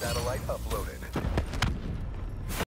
Satellite uploaded.